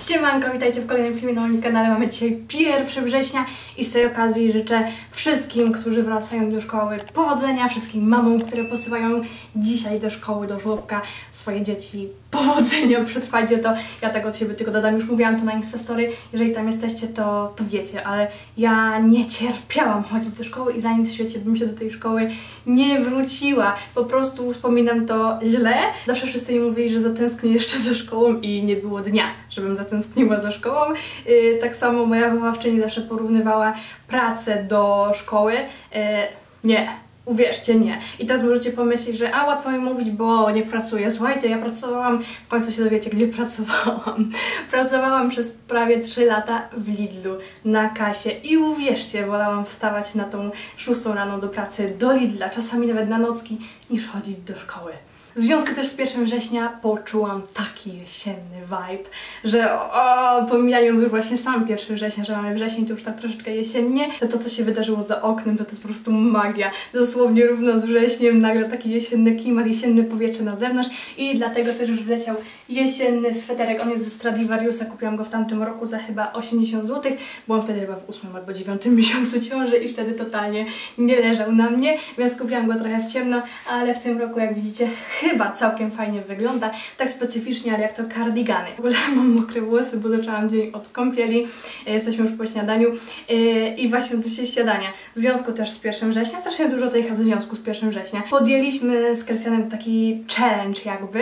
Siemanko, witajcie w kolejnym filmie na moim kanale. Mamy dzisiaj 1 września i z tej okazji życzę wszystkim, którzy wracają do szkoły powodzenia, wszystkim mamom, które posyłają dzisiaj do szkoły, do żłobka swoje dzieci powodzenia, przetrwajcie to. Ja tak od siebie tylko dodam, już mówiłam to na Instastory, jeżeli tam jesteście, to, to wiecie, ale ja nie cierpiałam chodzić do szkoły i za nic w świecie bym się do tej szkoły nie wróciła. Po prostu wspominam to źle. Zawsze wszyscy mi mówili, że zatęsknię jeszcze za szkołą i nie było dnia, żebym zatęskniła za szkołą. Yy, tak samo moja wychowawczyni zawsze porównywała pracę do szkoły. Yy, nie, Uwierzcie, nie. I teraz możecie pomyśleć, że a łatwo mi mówić, bo nie pracuję. Słuchajcie, ja pracowałam, w końcu się dowiecie, gdzie pracowałam. Pracowałam przez prawie 3 lata w Lidlu na kasie i uwierzcie, wolałam wstawać na tą 6 rano do pracy do Lidla, czasami nawet na nocki, niż chodzić do szkoły. W związku też z 1 września poczułam taki jesienny vibe, że o, pomijając już właśnie sam 1 września, że mamy wrzesień, to już tak troszeczkę jesiennie, to to, co się wydarzyło za oknem, to to jest po prostu magia. Dosłownie równo z wrześniem nagle taki jesienny klimat, jesienne powietrze na zewnątrz i dlatego też już wleciał jesienny sweterek. On jest ze Stradivariusa, kupiłam go w tamtym roku za chyba 80 zł. Byłam wtedy chyba w 8 albo 9 miesiącu ciąży i wtedy totalnie nie leżał na mnie, więc kupiłam go trochę w ciemno, ale w tym roku, jak widzicie, chyba całkiem fajnie wygląda. Tak specyficznie, ale jak to kardigany. W ogóle mam mokre włosy, bo zaczęłam dzień od kąpieli. E, jesteśmy już po śniadaniu e, i właśnie się śniadania. W związku też z 1 września, strasznie dużo tej w związku z 1 września. Podjęliśmy z Krystianem taki challenge jakby.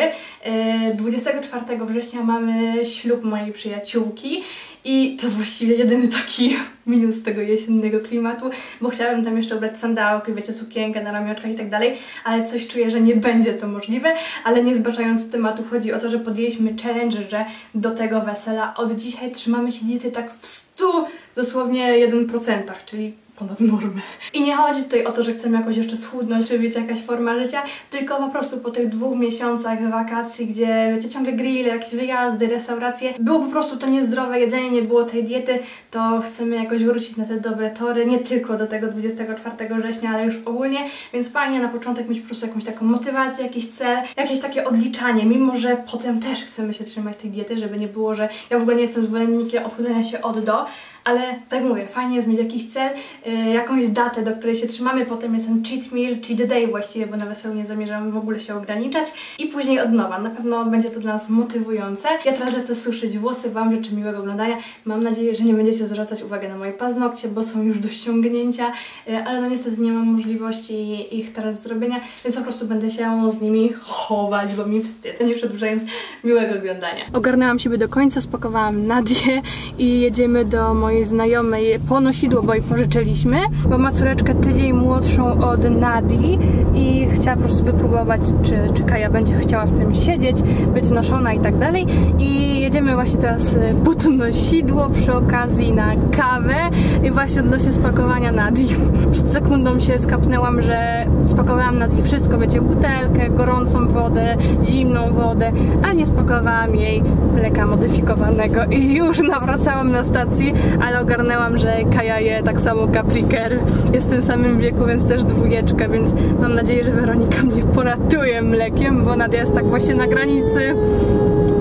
24 e, września mamy ślub mojej przyjaciółki i to jest właściwie jedyny taki minus tego jesiennego klimatu, bo chciałabym tam jeszcze ubrać sandałki, wiecie, sukienkę na ramionczkach i tak dalej, ale coś czuję, że nie będzie to możliwe, ale nie zbaczając tematu, chodzi o to, że podjęliśmy challenge, że do tego wesela od dzisiaj trzymamy się diety tak w 100 dosłownie 1%, czyli ponad normę. I nie chodzi tutaj o to, że chcemy jakoś jeszcze schudnąć, czy wiecie, jakaś forma życia, tylko po prostu po tych dwóch miesiącach wakacji, gdzie wiecie, ciągle grille, jakieś wyjazdy, restauracje, było po prostu to niezdrowe jedzenie, nie było tej diety, to chcemy jakoś wrócić na te dobre tory, nie tylko do tego 24 września, ale już ogólnie, więc fajnie na początek mieć po prostu jakąś taką motywację, jakiś cel, jakieś takie odliczanie, mimo że potem też chcemy się trzymać tej diety, żeby nie było, że ja w ogóle nie jestem zwolennikiem odchudzania się od do, ale tak mówię, fajnie jest mieć jakiś cel, yy, jakąś datę, do której się trzymamy, potem jest ten cheat meal, cheat day właściwie, bo na weselu nie zamierzamy w ogóle się ograniczać i później od nowa. Na pewno będzie to dla nas motywujące. Ja teraz lecę suszyć włosy, Wam życzę miłego oglądania. Mam nadzieję, że nie będziecie zwracać uwagi na moje paznokcie, bo są już do ściągnięcia, yy, ale no niestety nie mam możliwości ich teraz zrobienia, więc po prostu będę się z nimi chować, bo mi wstyd. Nie przedłużając, miłego oglądania. Ogarnęłam siebie do końca, spakowałam Nadię i jedziemy do mojej mojej znajomej ponosidło, bo jej pożyczyliśmy, bo ma córeczkę tydzień młodszą od Nadi i chciała po prostu wypróbować, czy, czy Kaja będzie chciała w tym siedzieć, być noszona i tak dalej. I jedziemy właśnie teraz pod nosidło przy okazji na kawę i właśnie odnośnie spakowania Nadi. Przed sekundą się skapnęłam, że spakowałam Nadi wszystko, wiecie, butelkę, gorącą wodę, zimną wodę, a nie spakowałam jej mleka modyfikowanego i już nawracałam na stacji, ale ogarnęłam, że Kaja je tak samo Capriker. Jest w tym samym wieku, więc też dwójeczka, więc mam nadzieję, że Weronika mnie poratuje mlekiem, bo Nadia jest tak właśnie na granicy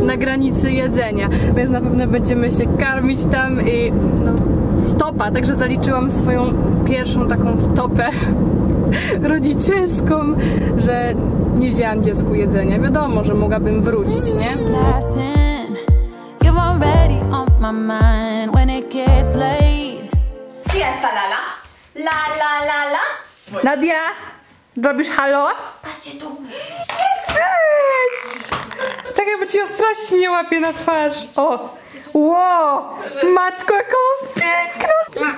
na granicy jedzenia, więc na pewno będziemy się karmić tam i no, wtopa, także zaliczyłam swoją pierwszą taką wtopę rodzicielską, że nie wzięłam dziecku jedzenia. Wiadomo, że mogłabym wrócić, nie? Jest ta lala? La la la la? Nadia, robisz halo? Patrzcie tu. Cześć! Czekaj, bo ci ostrości nie łapie na twarz. O! Wow! Matko, jaką jest piękna!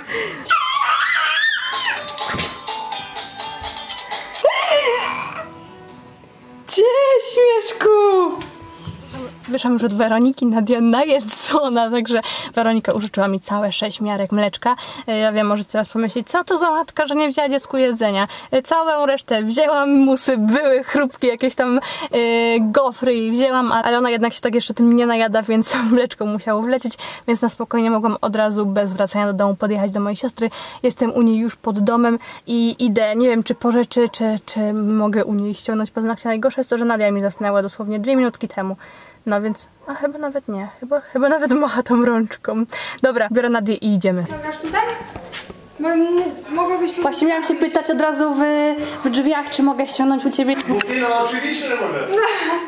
Wyszłam już od Weroniki, najedzona, także Weronika użyczyła mi całe sześć miarek mleczka. E, ja wiem, możecie teraz pomyśleć, co to za matka, że nie wzięła dziecku jedzenia. E, całą resztę wzięłam, musy były, chrupki, jakieś tam yy, gofry i wzięłam, ale ona jednak się tak jeszcze tym nie najada, więc mleczko musiało wlecieć, więc na spokojnie mogłam od razu bez wracania do domu podjechać do mojej siostry. Jestem u niej już pod domem i idę, nie wiem czy po rzeczy, czy, czy mogę u niej ściągnąć paznokcie. Najgorsze jest to, że Nadia mi zasnęła dosłownie dwie minutki temu No więc, a chyba nawet nie, chyba, chyba nawet macha tą rączką. Dobra, biorę Nadię i idziemy. Ściągasz tutaj? Mogłabyś tu... Właśnie miałam się pytać od razu w, w drzwiach, czy mogę ściągnąć u ciebie. No oczywiście, że może.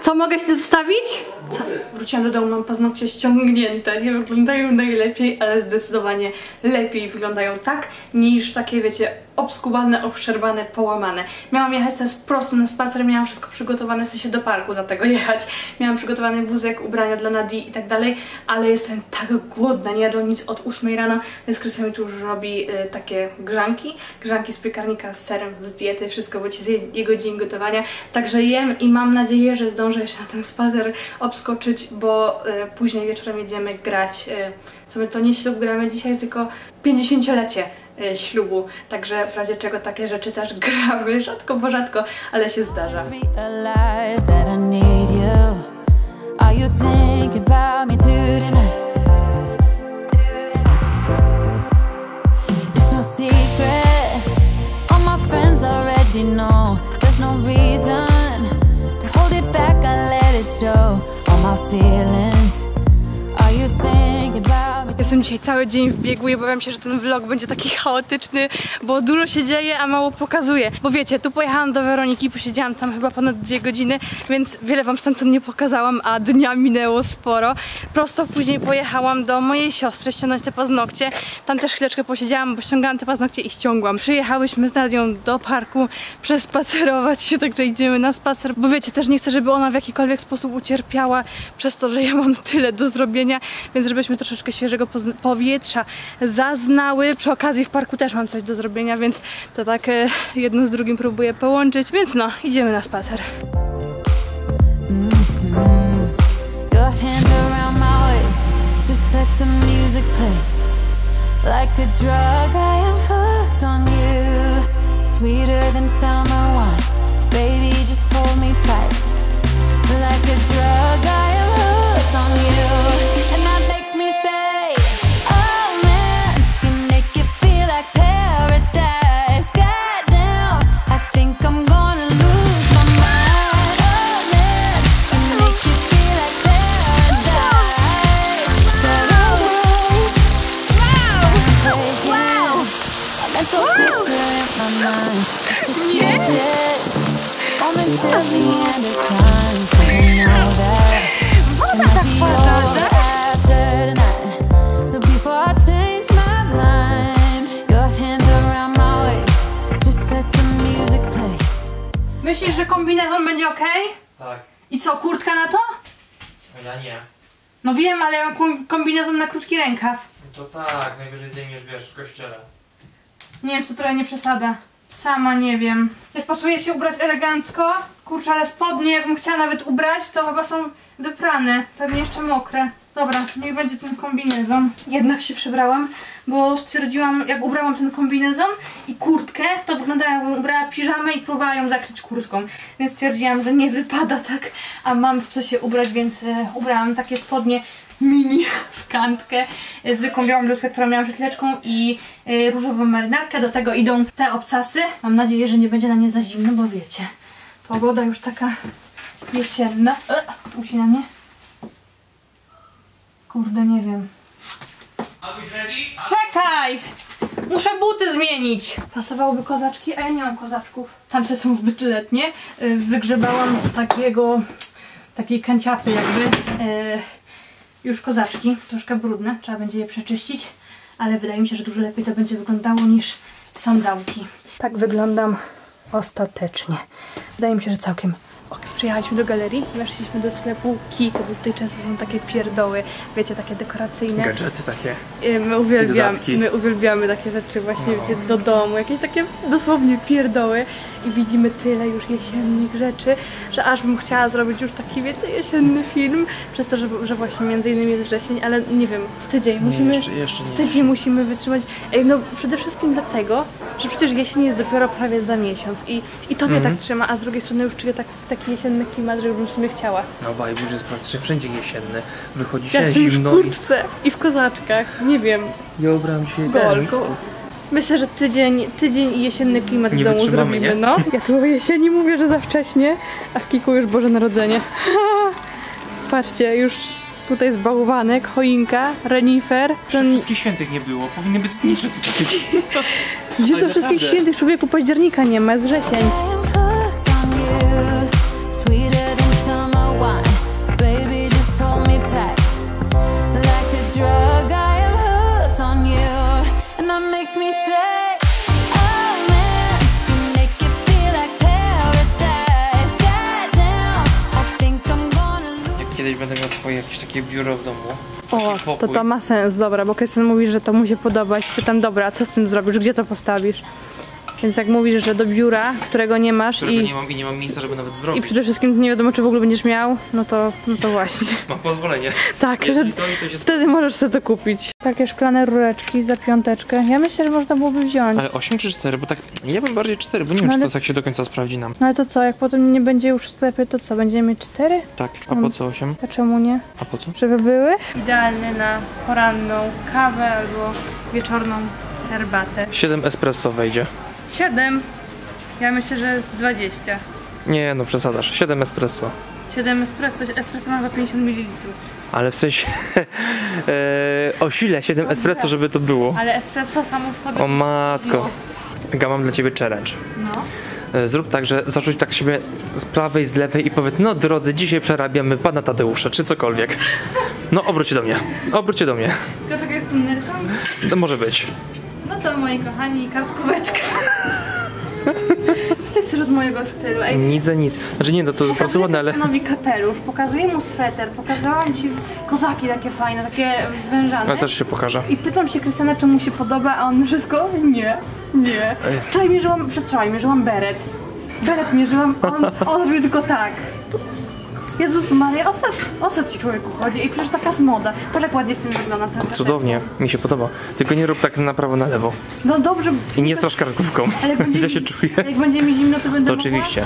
Co mogę się zostawić? Co? Wróciłam do domu, mam paznokcie ściągnięte. Nie wyglądają najlepiej, ale zdecydowanie lepiej wyglądają tak, niż takie, wiecie, obskubane, obszerbane, połamane. Miałam jechać teraz prosto na spacer, miałam wszystko przygotowane, w sensie do parku, dlatego jechać. Miałam przygotowany wózek, ubrania dla Nadii i tak dalej, ale jestem tak głodna, nie jadłam nic od 8 rana, więc Krystian mi tu już robi y, takie grzanki, grzanki z piekarnika z serem, z diety, wszystko, bo ci z jego dzień gotowania. Także jem i mam nadzieję, że zdążę jeszcze na ten spacer obskoczyć, bo y, później wieczorem jedziemy grać. Y, sobie to nie ślub gramy dzisiaj, tylko 50-lecie y, ślubu. Także w razie czego takie rzeczy też gramy, rzadko, bo rzadko, ale się zdarza. no my already know. Jestem dzisiaj cały dzień w biegu i obawiam się, że ten vlog będzie taki chaotyczny, bo dużo się dzieje, a mało pokazuje. Bo wiecie, tu pojechałam do Weroniki, posiedziałam tam chyba ponad dwie godziny, więc wiele wam stamtąd nie pokazałam, a dnia minęło sporo. Prosto później pojechałam do mojej siostry ściągnąć te paznokcie. Tam też chwileczkę posiedziałam, bo ściągałam te paznokcie i ściągłam. Przyjechałyśmy z Nadią do parku przespacerować się, także idziemy na spacer, bo wiecie, też nie chcę, żeby ona w jakikolwiek sposób ucierpiała przez to, że ja mam tyle do zrobienia, więc żebyśmy troszeczkę świeżego powietrza zaznały. Przy okazji w parku też mam coś do zrobienia, więc to tak e, jedno z drugim próbuję połączyć. Więc no, idziemy na spacer. Music play. Like a drug, I am hooked on you. No wiem, ale ja mam kom- kombinezon na krótki rękaw. No to tak, najwyżej zdejmiesz, wiesz, w kościele. Nie wiem, czy to trochę nie przesada. Sama nie wiem. Też pasuje się ubrać elegancko. Kurczę, ale spodnie, jakbym chciała nawet ubrać, to chyba są wyprane. Pewnie jeszcze mokre. Dobra, niech będzie ten kombinezon. Jednak się przebrałam, bo stwierdziłam, jak ubrałam ten kombinezon i kurtkę, to wyglądała jakbym ubrała piżamę i próbowała ją zakryć kurtką. Więc stwierdziłam, że nie wypada tak, a mam w co się ubrać, więc e, ubrałam takie spodnie mini w kantkę, e, zwykłą białą bluzkę, którą miałam przed chwileczką i e, różową marynarkę. Do tego idą te obcasy. Mam nadzieję, że nie będzie na nie za zimno, bo wiecie, pogoda już taka jesienna. E, na mnie. Kurde, nie wiem. Czekaj! Muszę buty zmienić! Pasowałyby kozaczki, a ja nie mam kozaczków. Tamte są zbyt letnie. Y, Wygrzebałam z takiego, takiej kanciapy jakby. y, Już kozaczki, troszkę brudne, trzeba będzie je przeczyścić. Ale wydaje mi się, że dużo lepiej to będzie wyglądało niż sandałki. Tak wyglądam ostatecznie. Wydaje mi się, że całkiem ok. Przyjechaliśmy do galerii, weszliśmy do sklepu Kiko, bo tutaj często są takie pierdoły, wiecie, takie dekoracyjne. Gadżety takie. Y, My uwielbiamy, Dodatki. my uwielbiamy takie rzeczy właśnie wiecie, do domu, jakieś takie dosłownie pierdoły i widzimy tyle już jesiennych rzeczy, że aż bym chciała zrobić już taki, wiecie, jesienny film, przez to, że, że właśnie między innymi jest wrzesień, ale nie wiem, z tydzień musimy, jeszcze- jeszcze z tydzień musimy wytrzymać, Ej, no przede wszystkim dlatego, że przecież jesień jest dopiero prawie za miesiąc i, i tobie Mhm. tak trzyma, a z drugiej strony już czuję tak, taki jesienny klimat, że bym w sumie chciała. No vibe już jest praktycznie wszędzie jesienny. Wychodzi Ja się jestem już w zimno i kurtce i w kozaczkach, nie wiem, ja ubrałem się Golku. Myślę, że tydzień, tydzień i jesienny klimat Nie w domu zrobimy, nie? no. Ja tu o jesieni mówię, że za wcześnie, a w Kiku już Boże Narodzenie. Patrzcie, już tutaj jest bałwanek, choinka, renifer. Ten, wszystkich świętych nie było. Powinny być tutaj. gdzie to wszystkich świętych człowieku października nie ma, jest wrzesień. Będę miał swoje jakieś takie biuro w domu. O, to to ma sens, dobra, bo Krystian mówi, że to mu się podoba. I pytam, dobra, a co z tym zrobisz, gdzie to postawisz? Więc jak mówisz, że do biura, którego nie masz Którego i, nie mam i nie mam miejsca, żeby nawet i zrobić. przede wszystkim nie wiadomo, czy w ogóle będziesz miał, no to, no to właśnie. Mam pozwolenie. Tak, że Jeśli to, to się... wtedy możesz sobie to kupić. Takie szklane rureczki za piąteczkę. Ja myślę, że można byłoby wziąć. Ale 8 czy 4? Bo tak, ja bym bardziej 4, bo nie wiem, No czy ale- to tak się do końca sprawdzi nam. No ale to co, jak potem nie będzie już w sklepie, to co, będziemy mieć cztery? Tak, a po co 8? A czemu nie? A po co? Żeby były? Idealny na poranną kawę albo wieczorną herbatę. 7 espresso wejdzie. Siedem. Ja myślę, że jest 20. Nie, no przesadzasz. 7 espresso. 7 espresso, espresso ma chyba 50 ml. Ale w sensie e, o sile 7 espresso, żeby to było. Ale espresso samo w sobie... O matko. Ga, mam dla ciebie challenge. No. E, Zrób tak, że zarzuć tak siebie z prawej, z lewej i powiedz, no drodzy, dzisiaj przerabiamy pana Tadeusza, czy cokolwiek. No obróć się do mnie, obróć się do mnie. Dlaczego jest tu nyrką? To może być. No to moi kochani, kartkóweczka. Co ty chcesz od mojego stylu? Ej, Nic, nic. Znaczy nie, no to bardzo ładne, ale... Krystianowi kapelusz, pokazuję mu sweter, pokazałam ci kozaki takie fajne, takie zwężane. Ja też się pokażę. I pytam się Krystiana, czy mu się podoba, a on wszystko? Nie, nie. Wczoraj mierzyłam, przedwczoraj mierzyłam beret. Beret mierzyłam, on, on robił tylko tak. Jezus Maria, o co, o co ci człowieku chodzi? I przecież taka moda. Patrz jak ładnie w tym wygląda ten Cudownie, mi się podoba. Tylko nie rób tak na prawo, na lewo. No dobrze, I nie strasz karkówką. ale jak będzie, Źle się czuję. jak będzie mi zimno, to będę To oczywiście.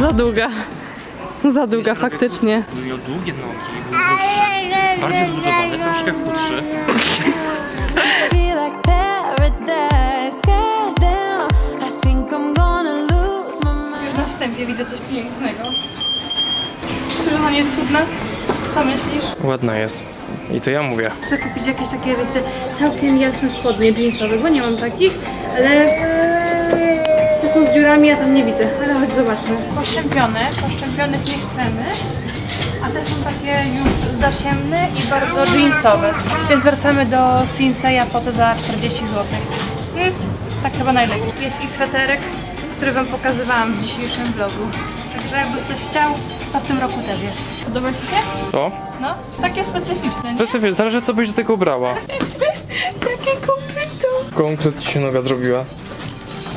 Za długa. Za długa, faktycznie. Miał długie nogi, był wyższy, bardziej zbudowany, troszkę chudszy. Na wstępie widzę coś pięknego. Czy ona nie jest cudna? Co myślisz? Ładna jest. I to ja mówię. Chcę kupić jakieś takie, wiecie, całkiem jasne spodnie jeansowe, bo nie mam takich, ale dziurami, ja tam nie widzę. Ale chodź zobaczmy. Poszczępione, poszczępionych nie chcemy, a te są takie już za ciemne i bardzo jeansowe. Więc wracamy do Sinseya po te za 40 zł. Hmm, tak chyba najlepiej. Jest i sweterek, który wam pokazywałam w dzisiejszym vlogu. Także jakby ktoś chciał, to w tym roku też jest. Podoba Ci się? To? No, takie specyficzne. nie? Specyficznie, zależy co byś do tego ubrała. Jakie kopyto! Konkret ci się noga zrobiła.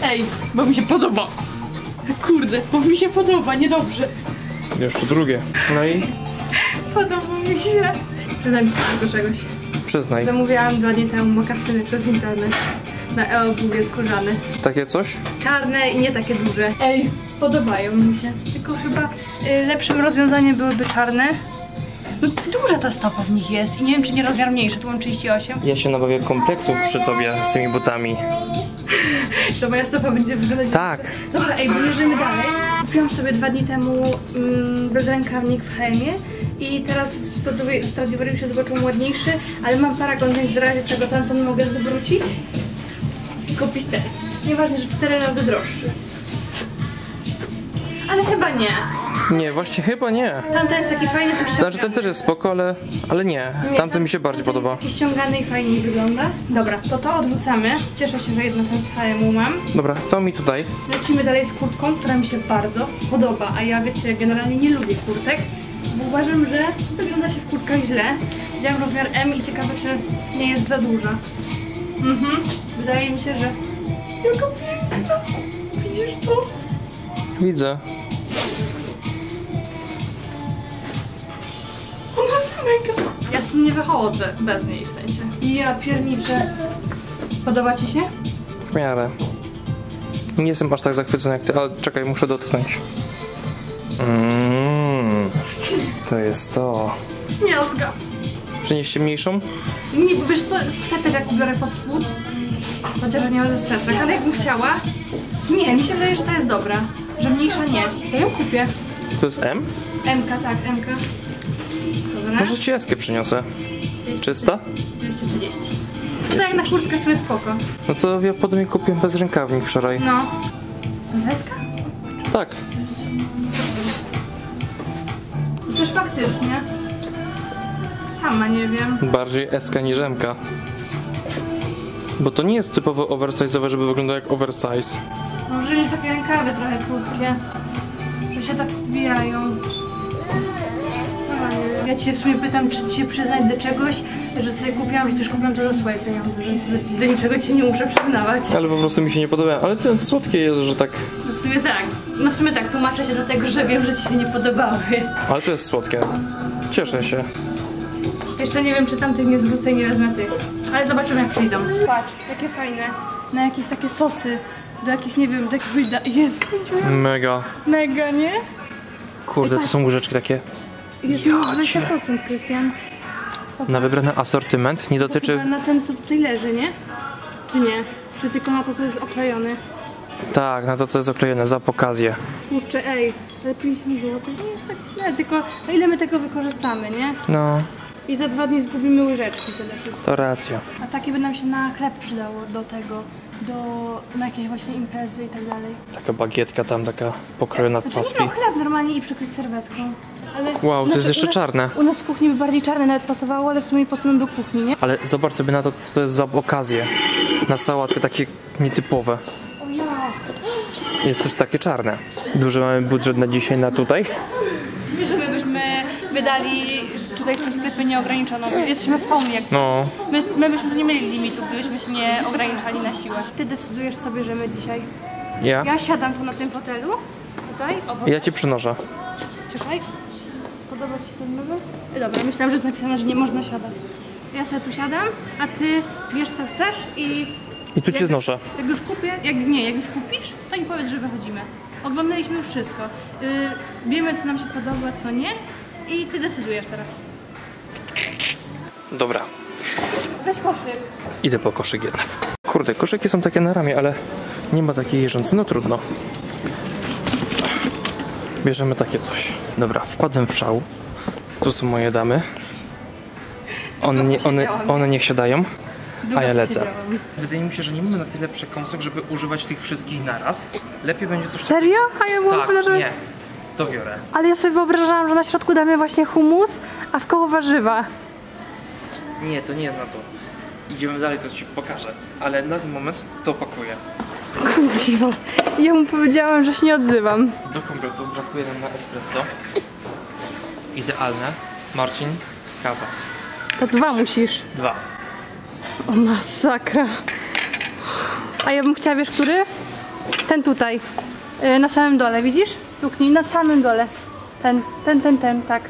Ej, bo mi się podoba. Kurde, bo mi się podoba, niedobrze. Jeszcze drugie. No i Podoba mi się. Przyznam się do czegoś. przyznaj. Zamówiłam dwa dni temu mokasyny przez internet. Na e-obuwie skórzane. Takie coś? Czarne i nie takie duże. Ej, podobają mi się. Tylko chyba y, lepszym rozwiązaniem byłyby czarne. No, duża ta stopa w nich jest i nie wiem, czy nie rozmiar mniejszy. Tu mam 38. Ja się nabawię kompleksów przy tobie z tymi butami. Że moja stopa będzie wyglądać... Tak. Dobra, ej, bierzemy dalej. Kupiłam sobie dwa dni temu mm, bezrękawnik w Helmie i teraz w w Stradivariusie zobaczyłam ładniejszy, ale mam paragon, więc w razie czego tamten mogę zwrócić i kupić ten. Nieważne, że cztery razy droższy. Ale chyba nie. Nie, właśnie chyba nie. Tamten jest taki fajny, to ściągany. Znaczy ten też jest spoko, ale, ale nie. Tamten mi się bardziej podoba. jest Taki ściągany i fajniej wygląda. Dobra, to to odwrócamy. Cieszę się, że jednak ten z HM mam. Dobra, to mi tutaj. Lecimy dalej z kurtką, która mi się bardzo podoba, a ja wiecie, generalnie nie lubię kurtek, bo uważam, że wygląda się w kurtkach źle. Wziąłem rozmiar M i ciekawe, czy nie jest za duża. Mhm, wydaje mi się, że... Jaka piękna! Widzisz to? Widzę. Ja z nie wychodzę, bez niej w sensie. I ja pierniczę. Podoba Ci się? W miarę. Nie jestem aż tak zachwycony jak ty, ale czekaj, muszę dotknąć. Mm. To jest to. Miazga. Przynieście mniejszą? Nie, bo wiesz co, sweter jak ubiorę pod spód, chociaż nie będę sweter, ale jakbym chciała, nie, mi się wydaje, że to jest dobra, że mniejsza nie. Ja ją kupię. To jest M? MK, tak, MK. Dobra. Może ci eskę przyniosę. Czysta? 230. To jak na kurtkę sobie spoko. No to ja podobnie kupiłem bez rękawnik wczoraj. No. Zeska? Tak. Też faktycznie. Sama nie wiem. Bardziej eska niż MK. Bo to nie jest typowo oversize'owe, żeby wyglądał jak oversize. Może mieć takie rękawy trochę krótkie, że się tak wbijają. Ja cię w sumie pytam, czy ci się przyznać do czegoś, że sobie kupiłam, że też kupiłam to za swoje pieniądze, więc do, do niczego ci nie muszę przyznawać. Ale po prostu mi się nie podobają. Ale to słodkie jest, że tak... No w sumie tak. No w sumie tak, tłumaczę się dlatego, że wiem, że ci się nie podobały. Ale to jest słodkie. Cieszę się. Jeszcze nie wiem, czy tamtych nie zwrócę i nie wezmę tych. Ale zobaczymy, jak przyjdą. Patrz, jakie fajne. Na jakieś takie sosy. Do jakichś, nie wiem, do jakiegoś... Da... Jest, Mega. mega, nie? Kurde, to są łyżeczki takie. Jest cię. 20%, Krystian. Na wybrany asortyment nie dotyczy... Chyba na ten, co tutaj leży, nie? Czy nie? Czy tylko na to, co jest oklejony? Tak, na to co jest oklejone, za okazję. Kurczę, ej, ale 50 zł nie jest tak źle, tylko na ile my tego wykorzystamy, nie? No, I za dwa dni zgubimy łyżeczki tyle wszystko. to racja. A takie by nam się na chleb przydało do tego, do, na jakieś właśnie imprezy i tak dalej. Taka bagietka tam, taka pokrojona w Znaczy nie paski. no, chleb normalnie i przykryć serwetką. Ale, Wow, to jest znaczy, jeszcze u nas- czarne. U nas w kuchni by bardziej czarne nawet pasowało, ale w sumie po co nam do kuchni, nie? Ale zobacz sobie na to, co to jest za okazję. Na sałatkę takie nietypowe. O ja! Jest też takie czarne. Duży mamy budżet na dzisiaj na tutaj. Wiesz, my byśmy wydali tutaj w tym sklepie nieograniczoną. Jesteśmy w home jak No, My, my byśmy nie mieli limitu, gdybyśmy się nie ograniczali na siłę. Ty decydujesz, co bierzemy dzisiaj. ja? Ja siadam tu na tym fotelu. Tutaj, obok. Ja ci przynoszę. Czekaj. Podoba ci się ten mebel? E, Dobra, myślałam, że jest napisane, że nie można siadać. Ja sobie tu siadam, a ty wiesz, co chcesz i... I tu cię jak- znoszę. Jak już kupię, jak nie, jak już kupisz, to im powiedz, że wychodzimy. Oglądaliśmy już wszystko. Yy, wiemy, co nam się podoba, co nie. I ty decydujesz teraz. Dobra, Weź koszyk. idę po koszyk jednak. Kurde, koszyki są takie na ramię, ale nie ma takiej jeżdżący. No trudno. Bierzemy takie coś. Dobra, wpadłem w szał. Tu są moje damy. One, nie, one, one niech siadają, a ja lecę. Wydaje mi się, że nie mamy na tyle przekąsek, żeby używać tych wszystkich naraz. Lepiej będzie coś... Serio? A ja byłam Tak, że... nie. To biorę. Ale ja sobie wyobrażałam, że na środku damy właśnie humus, a w koło warzywa. Nie, to nie jest na to. Idziemy dalej, to ci pokażę. Ale na ten moment to pakuję. Kuźwa. Ja mu powiedziałam, że się nie odzywam. Do kompletu brakuje nam na espresso. Idealne. Marcin, kawa. To dwa musisz. Dwa. O masakra. A ja bym chciała, wiesz, który? Ten tutaj. Yy, na samym dole, widzisz? Stuknij, na samym dole. Ten, ten, ten, ten, tak.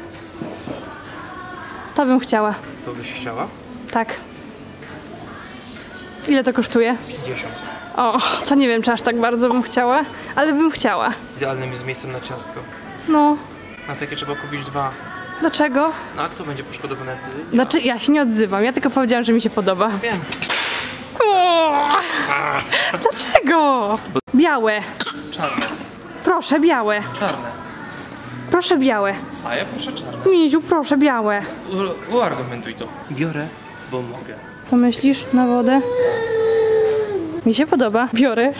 To bym chciała, To byś chciała? tak. Ile to kosztuje? 50. O, to nie wiem, czy aż tak bardzo bym chciała, ale bym chciała. Idealnym jest miejscem na ciastko. No, Na takie trzeba kupić dwa. dlaczego? No a kto będzie poszkodowany wtedy? Znaczy, ja się nie odzywam, ja tylko powiedziałam, że mi się podoba. Wiem. Dlaczego? Białe. Czarne. Proszę, białe. Czarne. Proszę, białe. A ja proszę czarne. Miziu, proszę, białe. U- uargumentuj to. Biorę, bo mogę. To myślisz na wodę? Mi się podoba. Biorę.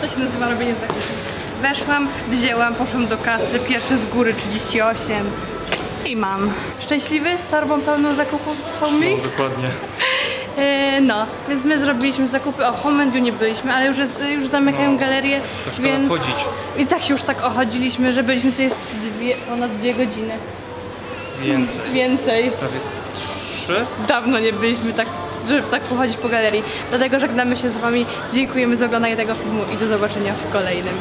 To się nazywa robienie zakupów. Weszłam, wzięłam, poszłam do kasy, pierwsze z góry 38 i mam. Szczęśliwy z torbą pełną zakupów z Home Me? dokładnie. E, no, więc my zrobiliśmy zakupy, o Homendiu nie byliśmy, ale już, jest, już zamykają galerię, To szkoda więc... wchodzić. I tak się już tak ochodziliśmy, że byliśmy tutaj z dwie, ponad dwie godziny. Więcej. Więcej. Prawie trzy? Dawno nie byliśmy tak, żeby tak pochodzić po galerii. Dlatego żegnamy się z Wami, dziękujemy za oglądanie tego filmu i do zobaczenia w kolejnym.